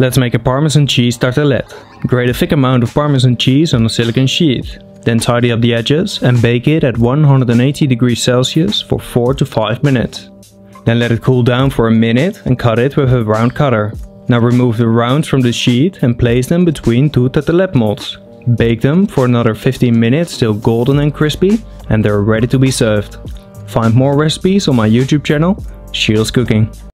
Let's make a parmesan cheese tartelette. Grate a thick amount of parmesan cheese on a silicon sheet. Then tidy up the edges and bake it at 180 degrees Celsius for 4 to 5 minutes. Then let it cool down for a minute and cut it with a round cutter. Now remove the rounds from the sheet and place them between two tartelette molds. Bake them for another 15 minutes till golden and crispy and they're ready to be served. Find more recipes on my YouTube channel, Jules Cooking.